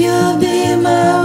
you'll be my